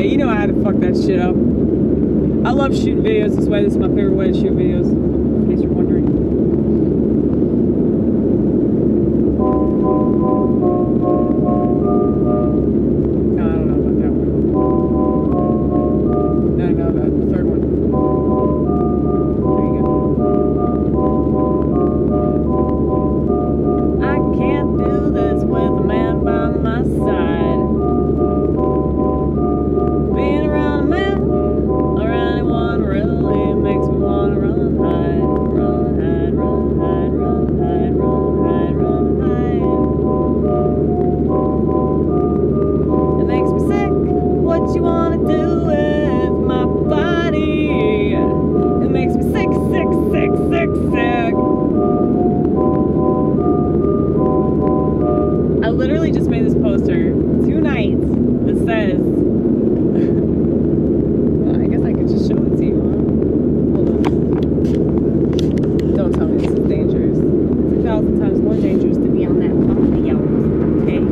Yeah, you know I had to fuck that shit up. I love shooting videos. That's why this is my favorite way to shoot videos. I literally just made this poster two nights that says. I guess I could just show it to you. Huh? Hold on. Don't tell me this is dangerous. It's a thousand times more dangerous to be on that phone than yours. Okay.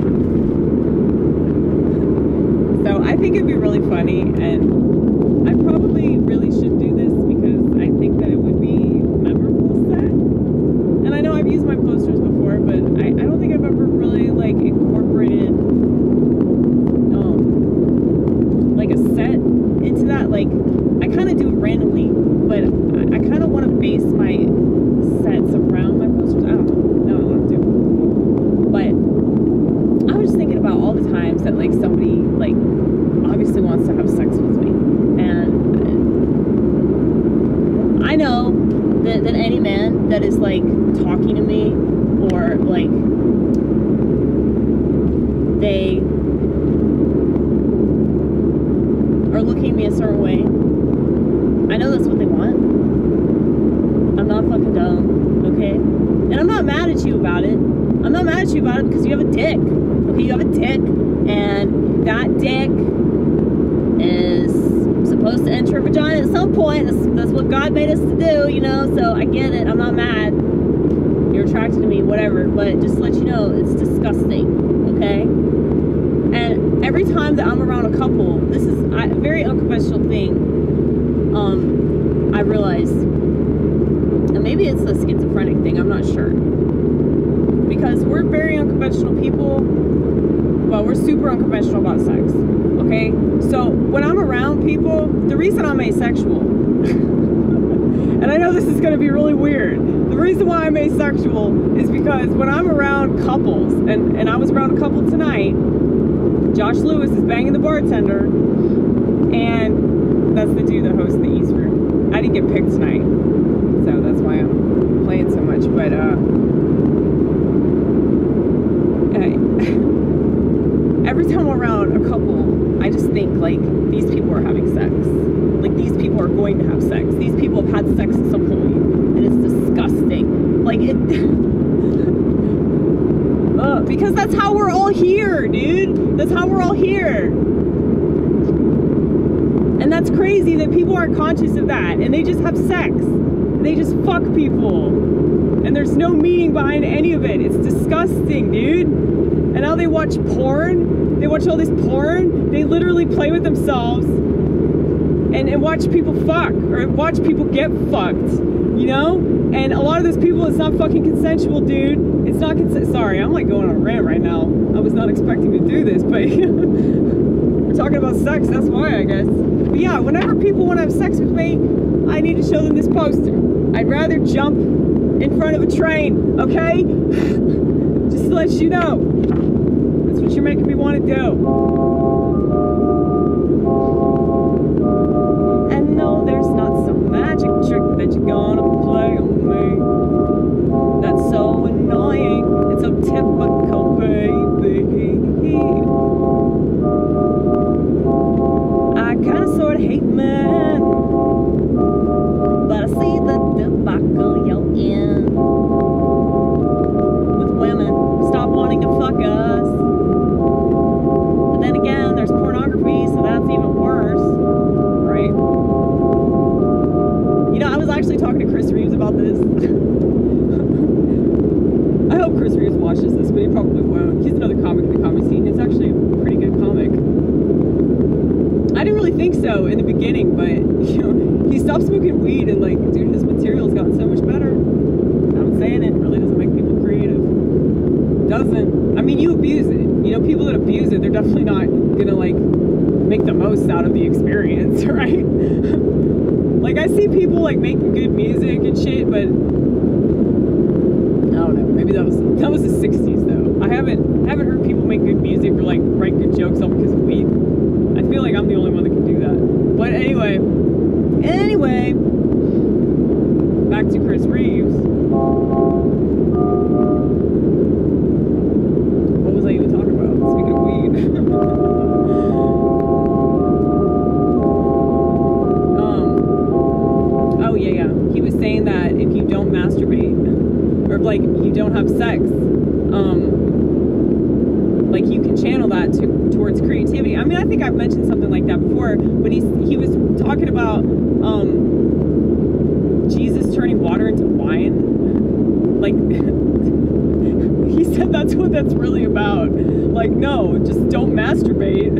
So I think it'd be really funny, and I probably really should do this because I think that it would be memorable to set. And I know I've used my posters before, but I, I don't think I've ever really like incorporated um like a set into that. Like I kind of do it randomly, but I, I kind of want to base my sets around my posters. I don't know. I don't know what I'm doing. But I was just thinking about all the times that like somebody like obviously wants to have sex with me, and I know that, that any man that is like talking to me or like they are looking me a certain way, I know that's what they want. I'm not fucking dumb, okay? And I'm not mad at you about it. I'm not mad at you about it because you have a dick. Okay, you have a dick, and that dick is supposed to enter a vagina at some point. That's, that's what God made us to do, you know? So I get it. I'm not mad. Attracted to me, whatever. But just let you know, it's disgusting, okay? And every time that I'm around a couple, this is a very unconventional thing. Um, I realize, and maybe it's a schizophrenic thing. I'm not sure because we're very unconventional people, but we're super unconventional about sex. Okay, so when I'm around people, the reason I'm asexual, know this is going to be really weird. The reason why I'm asexual is because when I'm around couples, and and I was around a couple tonight. Josh Lewis is banging the bartender, and that's the dude that hosts the East Room. I didn't get picked tonight, so that's why I'm playing so much. But uh, I- every time I'm around a couple, I just think like these people are having sex. Like these people are going to have sex. These people have had sex at some point, and it's disgusting. Like it. Uh, because that's how we're all here, dude. That's how we're all here. And that's crazy that people aren't conscious of that and they just have sex. They just fuck people. And there's no meaning behind any of it. It's disgusting, dude. And now they watch porn. They watch all this porn. They literally play with themselves and, and watch people fuck or watch people get fucked. You know? And a lot of those people, it's not fucking consensual, dude. It's not consent. Sorry, I'm like going on a rant right now. I was not expecting to do this, but we're talking about sex. That's why, I guess. But yeah, whenever people want to have sex with me, I need to show them this poster. I'd rather jump in front of a train, okay? Just to let you know. That's what you're making me want to do. Gonna masturbate.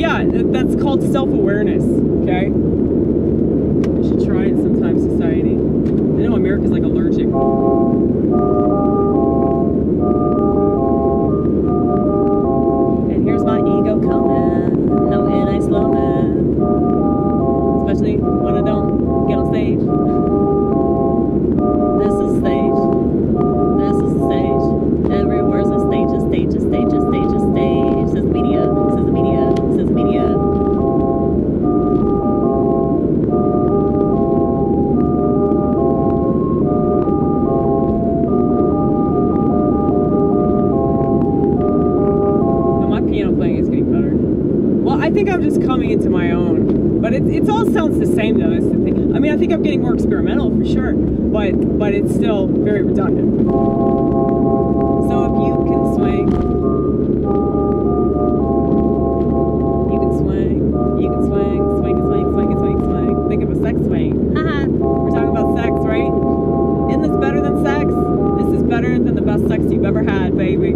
yeah, that's called self-awareness, okay? you should try it sometime, society. I know America's like allergic. redundant. So if you can swing, you can swing, you can swing, swing, swing, swing, swing, swing. Think of a sex swing. Haha, we're talking about sex, right? Isn't this better than sex? This is better than the best sex you've ever had, baby.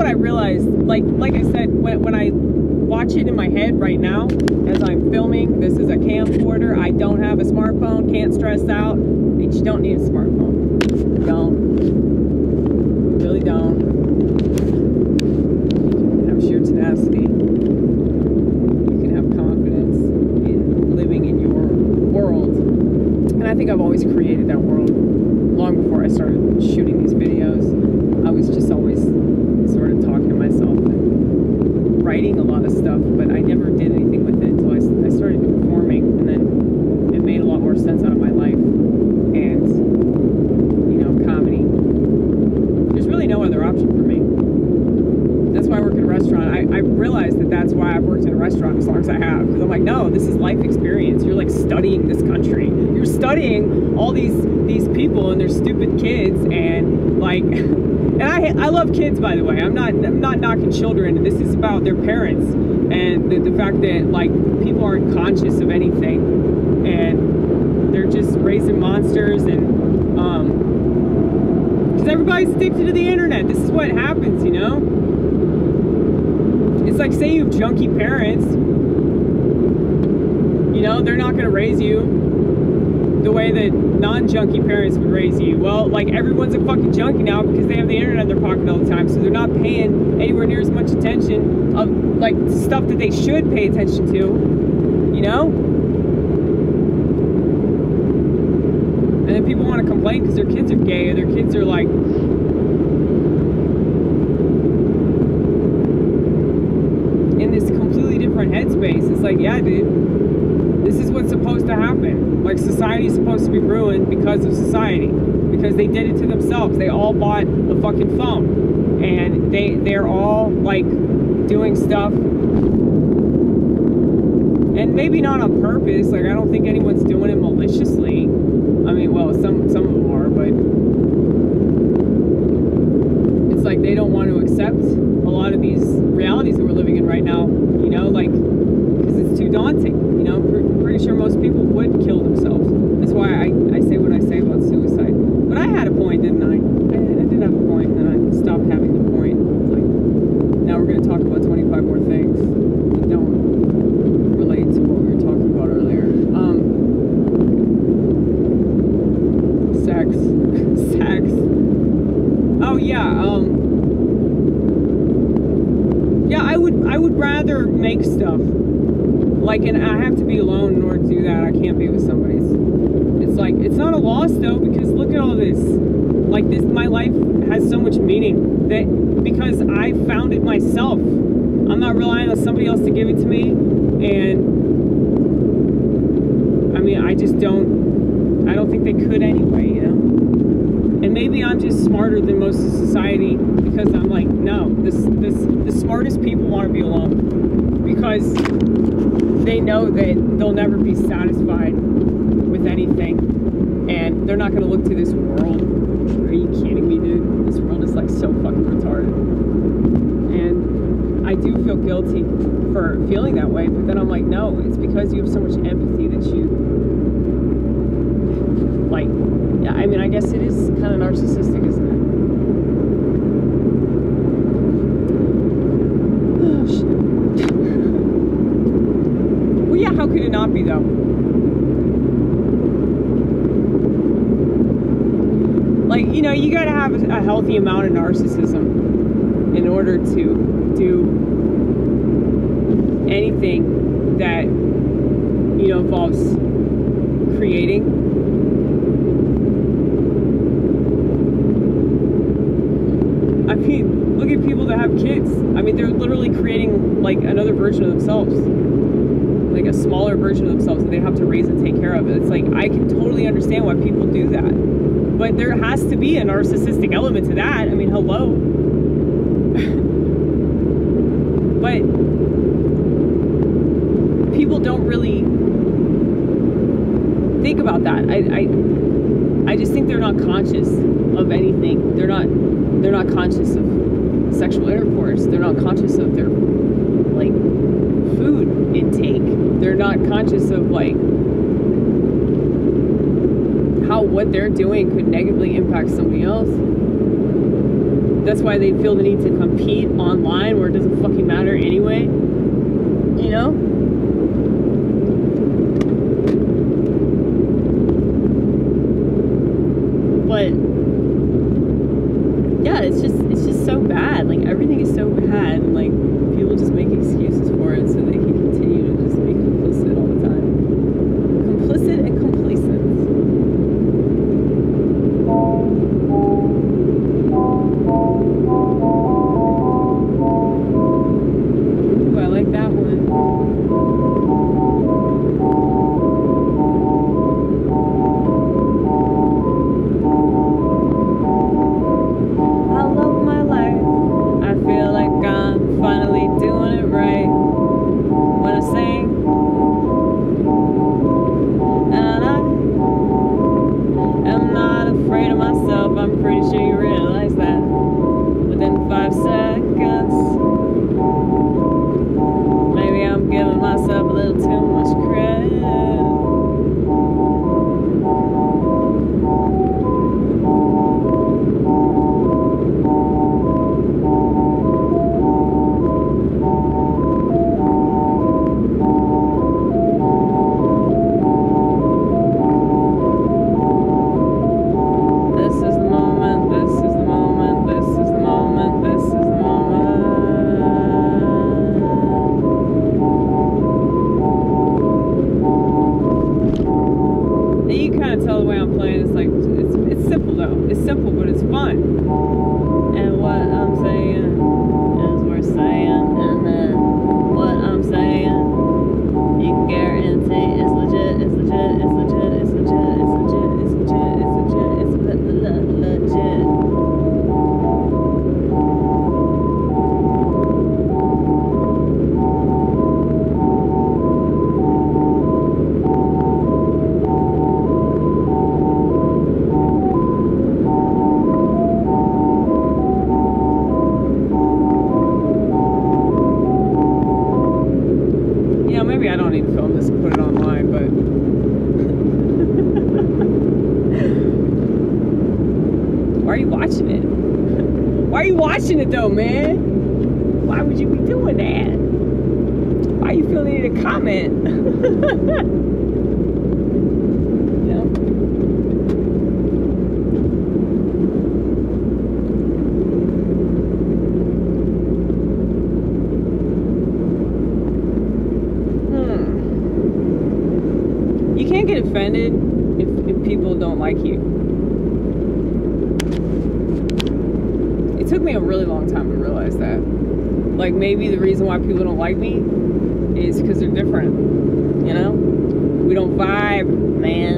what I realized. Like like I said, when, when I watch it in my head right now as I'm filming, this is a camcorder. I don't have a smartphone. Can't stress out. You don't need a smartphone. Don't. And their stupid kids and like. And I, I love kids, by the way. I'm not I'm not knocking children. This is about their parents and the, the fact that like people aren't conscious of anything and they're just raising monsters and um because everybody's addicted to the internet. This is what happens, you know. It's like say you have junky parents. You know, they're not to raise you the way that non-junkie parents would raise you. Well, like everyone's a fucking junkie now because they have the internet in their pocket all the time, so they're not paying anywhere near as much attention of like stuff that they should pay attention to. You know? And then people want to complain because their kids are gay or their kids are like in this completely different headspace. It's like, yeah, dude, this is what's supposed to happen. Like society is supposed to be ruined because of society, because they did it to themselves. They all bought a fucking phone, and they they're all like doing stuff, and maybe not on purpose. Like I don't think anyone's doing it maliciously. I mean, well, some some of them are, but it's like they don't want to accept a lot of these realities that we're living in right now. You know, like too daunting. You know, I'm pretty sure most people would kill themselves. That's why I, I say what I say about suicide. But I had a point, didn't I? I, I did have a point, and then I stopped having the point. It's like now we're going to talk about 25 more things that don't relate to what we were talking about earlier. Um, sex, sex. Oh yeah. Um. Yeah, I would I would rather make stuff. Like and I have to be alone in order to do that. I can't be with somebody. It's, like it's not a loss though because look at all this. Like this my life has so much meaning that because I found it myself. I'm not relying on somebody else to give it to me and I mean I just don't I don't think they could anyway, you know? And maybe I'm just smarter than most of society because I'm like, no, this this the smartest people want to be alone because they know that they'll never be satisfied with anything and they're not going to look to this world. Are you kidding me, dude? This world is like so fucking retarded. And I do feel guilty for feeling that way, but then I'm like, no, it's because you have so much empathy that you like yeah, I mean, I guess it is kind of narcissistic, isn't it? Oh, shit. well, yeah, how could it not be, though? Like, you know, you gotta have a healthy amount of narcissism in order to do anything that, you know, involves creating I mean, look at people that have kids. I mean, they're literally creating like another version of themselves, like a smaller version of themselves that they have to raise and take care of. It's like I can totally understand why people do that, but there has to be a narcissistic element to that. I mean, hello. but people don't really think about that. I, I, I just think they're not conscious of anything. They're not they're not conscious of sexual intercourse. They're not conscious of their like food intake. They're not conscious of like how what they're doing could negatively impact somebody else. That's why they feel the need to compete online where it doesn't fucking matter anyway. You know? Man? Why would you be doing that? Why you feel the need to comment? you know? Hmm. You can't get offended if, if people don't like you. It took me a really long time to realize that. Like maybe the reason why people don't like me is because they're different. You know? We don't vibe, man.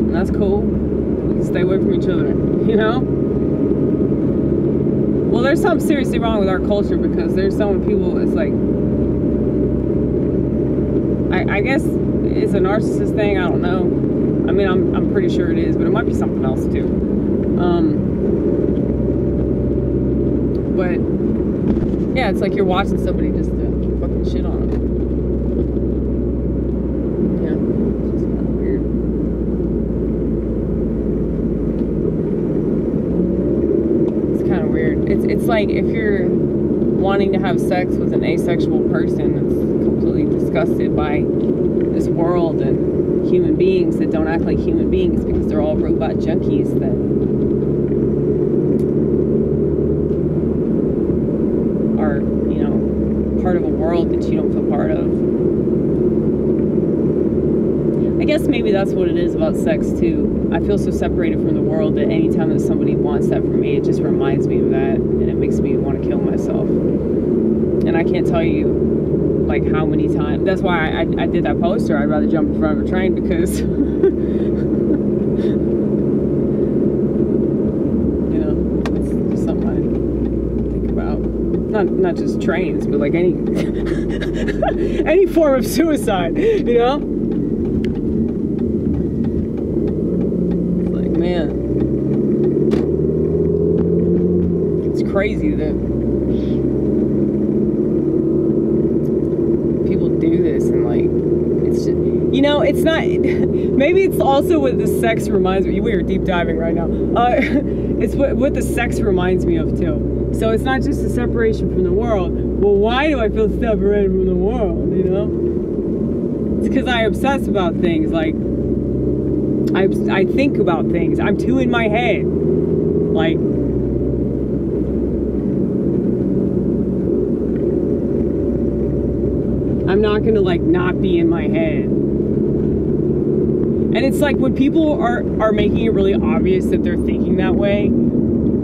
And that's cool. We can stay away from each other. You know? Well, there's something seriously wrong with our culture because there's some people. It's like, I, I guess it's a narcissist thing. I don't know. I mean, I'm I'm pretty sure it is, but it might be something else too. Um, but yeah, it's like you're watching somebody just to fucking shit on them. Yeah, it's kind of weird. It's kind of weird. It's it's like if you're wanting to have sex with an asexual person that's completely disgusted by this world and human beings that don't act like human beings because they're all robot junkies that are, you know, part of a world that you don't feel part of. I guess maybe that's what it is about sex too. I feel so separated from the world that anytime that somebody wants that from me, it just reminds me of that and it makes me want to kill myself. And I can't tell you like how many times. That's why I, I, I did that poster. I'd rather jump in front of a train because you know it's something I think about. Not not just trains, but like any any form of suicide. You know. It's like man, it's crazy that people do this and like it's just you know it's not maybe it's also what the sex reminds me we are deep diving right now uh, it's what, what the sex reminds me of too. So it's not just a separation from the world well why do i feel separated from the world you know? It's because i obsess about things like I, I think about things i'm too in my head like I'm not gonna like not be in my head. And it's like when people are are making it really obvious that they're thinking that way,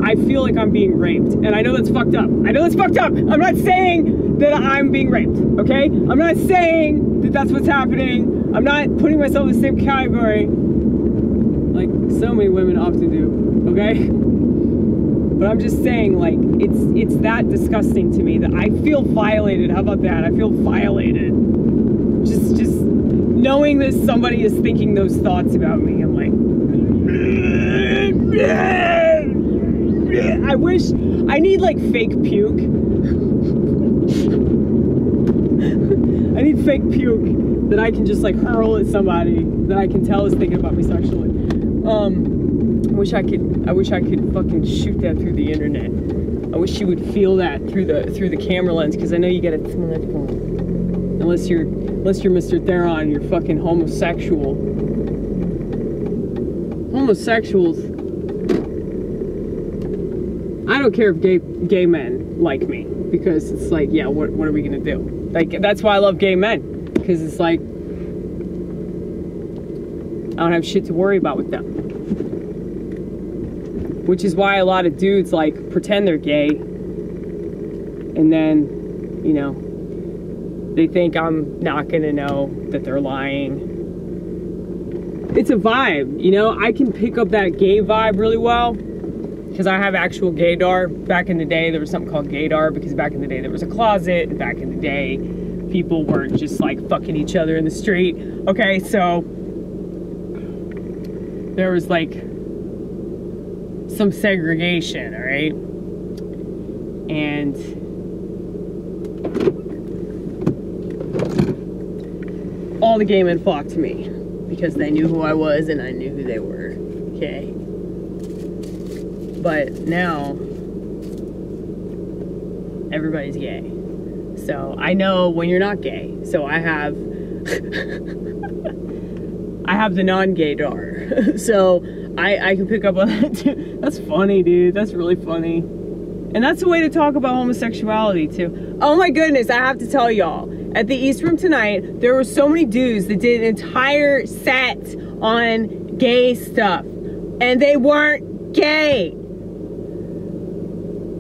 I feel like I'm being raped. And I know that's fucked up. I know that's fucked up. I'm not saying that I'm being raped, okay? I'm not saying that that's what's happening. I'm not putting myself in the same category like so many women often do, okay? But I'm just saying, like, it's it's that disgusting to me that I feel violated. How about that? I feel violated. Just just knowing that somebody is thinking those thoughts about me. I'm like, I wish I need like fake puke. I need fake puke that I can just like hurl at somebody that I can tell is thinking about me sexually. Um, I wish I could. I wish I could fucking shoot that through the internet. I wish you would feel that through the through the camera lens because I know you got a smartphone. Unless you're unless you're Mr. Theron, you're fucking homosexual. Homosexuals. I don't care if gay gay men like me because it's like, yeah, what what are we gonna do? Like that's why I love gay men because it's like I don't have shit to worry about with them. Which is why a lot of dudes like pretend they're gay and then, you know, they think I'm not gonna know that they're lying. It's a vibe, you know, I can pick up that gay vibe really well because I have actual gaydar. Back in the day, there was something called gaydar because back in the day there was a closet. And back in the day, people weren't just like fucking each other in the street. Okay, so there was like some segregation, all right? And all the gay men flocked to me because they knew who I was and I knew who they were. Okay. But now everybody's gay. So I know when you're not gay. So I have I have the non-gaydar. so I I can pick up on that too. That's funny, dude. That's really funny. And that's a way to talk about homosexuality too. Oh my goodness, I have to tell y'all. At the East Room tonight, there were so many dudes that did an entire set on gay stuff. And they weren't gay.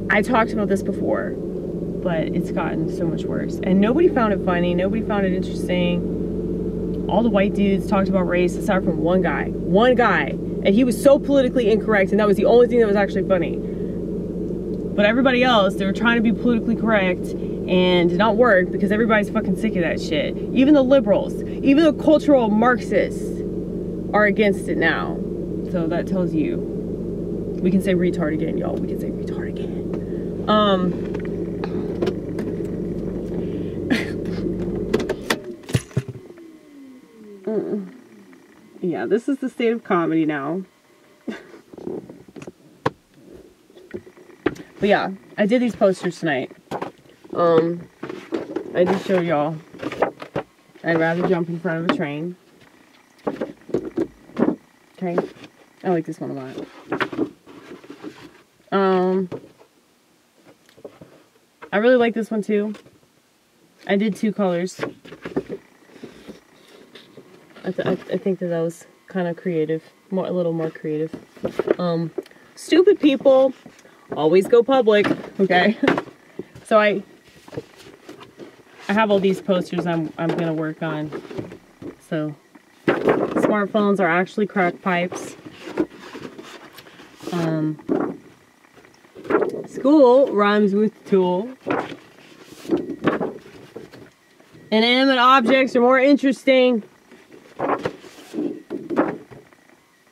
I talked about this before, but it's gotten so much worse. And nobody found it funny. Nobody found it interesting. All the white dudes talked about race aside from one guy. One guy. And he was so politically incorrect, and that was the only thing that was actually funny. But everybody else, they were trying to be politically correct and did not work because everybody's fucking sick of that shit. Even the liberals, even the cultural Marxists are against it now. So that tells you. We can say retard again, y'all. We can say retard again. Um, yeah, this is the state of comedy now. but yeah, I did these posters tonight. Um, I just showed y'all. I'd rather jump in front of a train. Okay, I like this one a lot. Um, I really like this one too. I did two colors. I, th I, I think that that was kind of creative, more a little more creative. Um, stupid people always go public. Okay, so I I have all these posters I'm I'm gonna work on. So smartphones are actually crack pipes. Um, School rhymes with tool. Inanimate objects are more interesting.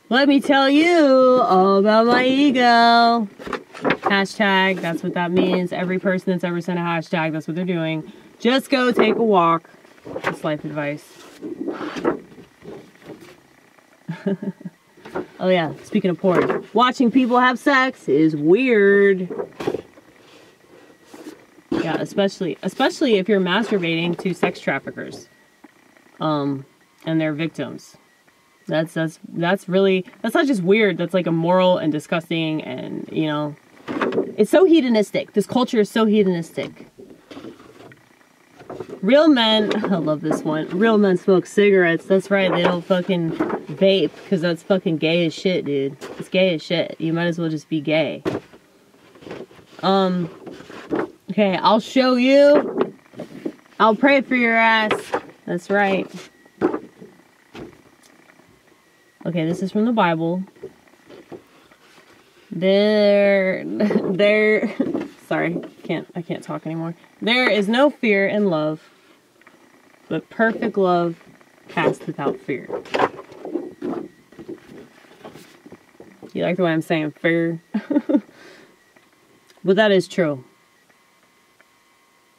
Let me tell you all about my ego. Hashtag, that's what that means. Every person that's ever sent a hashtag, that's what they're doing. Just go take a walk. That's life advice. Oh yeah, speaking of porn, watching people have sex is weird. Yeah, especially especially if you're masturbating to sex traffickers. Um and their victims. That's that's that's really that's not just weird, that's like immoral and disgusting and, you know, it's so hedonistic. This culture is so hedonistic. Real men, I love this one. Real men smoke cigarettes. That's right, they don't fucking vape because that's fucking gay as shit, dude. It's gay as shit. You might as well just be gay. Um, okay, I'll show you. I'll pray for your ass. That's right. Okay, this is from the Bible. There, there, sorry, can't, I can't talk anymore. There is no fear in love, but perfect love casteth without fear. You like the way I'm saying fear? but that is true.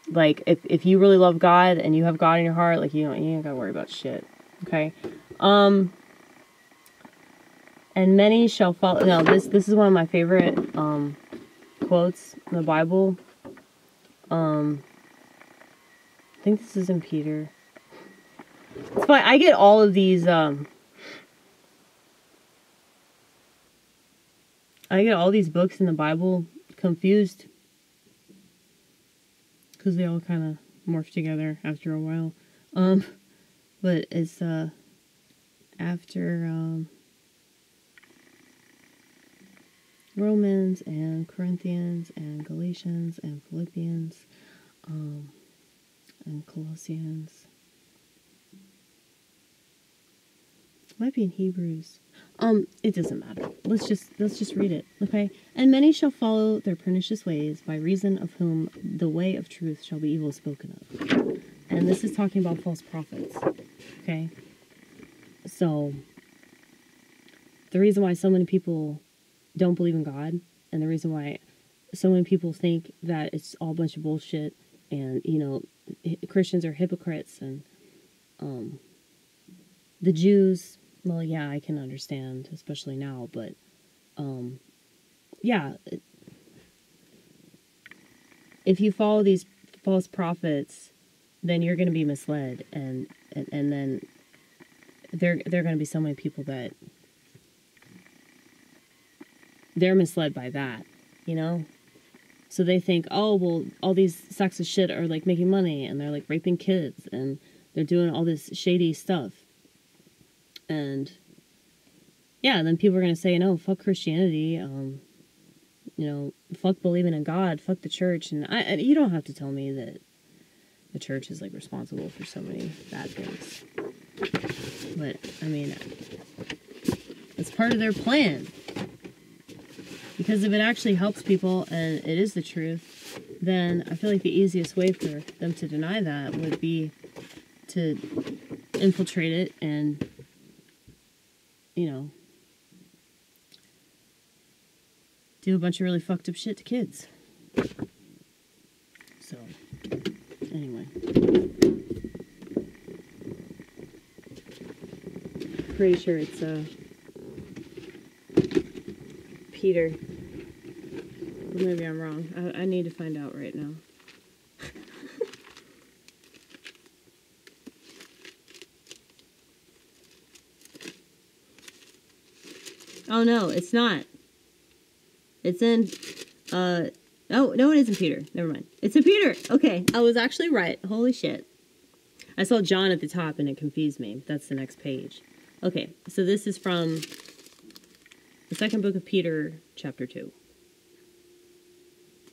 Like if if you really love God and you have God in your heart, like you don't you ain't gotta worry about shit. Okay. Um and many shall follow no, this this is one of my favorite um quotes in the Bible. Um I think this is in Peter. It's fine. I get all of these um I get all these books in the Bible confused because they all kind of morph together after a while. Um, but it's uh, after um, Romans and Corinthians and Galatians and Philippians um, and Colossians. Might be in Hebrews. Um, it doesn't matter. Let's just let's just read it, okay? And many shall follow their pernicious ways, by reason of whom the way of truth shall be evil spoken of. And this is talking about false prophets, okay? So the reason why so many people don't believe in God, and the reason why so many people think that it's all a bunch of bullshit, and you know, Christians are hypocrites, and um, the Jews well, yeah, I can understand, especially now, but um, yeah, if you follow these false prophets, then you're going to be misled, and, and and then there there are going to be so many people that they're misled by that, you know. So they think, oh well, all these sacks of shit are like making money, and they're like raping kids, and they're doing all this shady stuff and yeah, then people are going to say, no, fuck Christianity. Um, you know, fuck believing in God, fuck the church. And I, you don't have to tell me that the church is like responsible for so many bad things. But I mean, it's part of their plan. Because if it actually helps people and it is the truth, then I feel like the easiest way for them to deny that would be to infiltrate it and you know, do a bunch of really fucked up shit to kids. So, anyway. Pretty sure it's, uh, Peter. Maybe I'm wrong. I, I need to find out right now. Oh no, it's not. It's in, uh, oh, no, it isn't Peter. Never mind. It's a Peter. Okay, I was actually right. Holy shit. I saw John at the top and it confused me. That's the next page. Okay, so this is from the second book of Peter, chapter 2.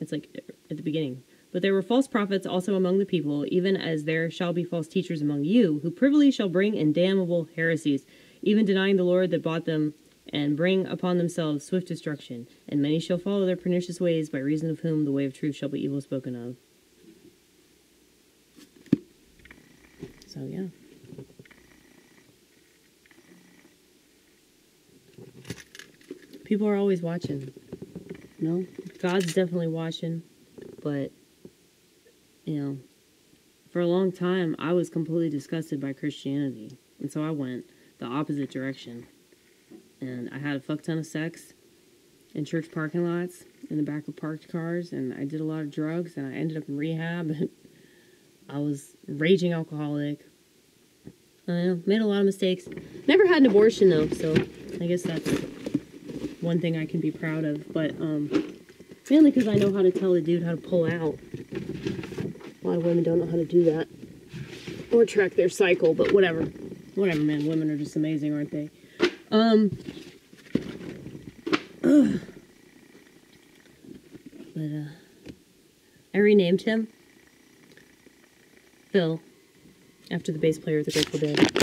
It's like at the beginning. But there were false prophets also among the people, even as there shall be false teachers among you, who privily shall bring in damnable heresies, even denying the Lord that bought them and bring upon themselves swift destruction, and many shall follow their pernicious ways, by reason of whom the way of truth shall be evil spoken of. So, yeah. People are always watching. No? God's definitely watching, but, you know, for a long time, I was completely disgusted by Christianity, and so I went the opposite direction and I had a fuck ton of sex in church parking lots in the back of parked cars, and I did a lot of drugs, and I ended up in rehab. I was raging alcoholic. I made a lot of mistakes. Never had an abortion though, so I guess that's one thing I can be proud of. But um, mainly because I know how to tell a dude how to pull out. A lot of women don't know how to do that or track their cycle, but whatever. Whatever, man. Women are just amazing, aren't they? Um. Ugh. But, uh. I renamed him Phil after the bass player of the Grateful Dead.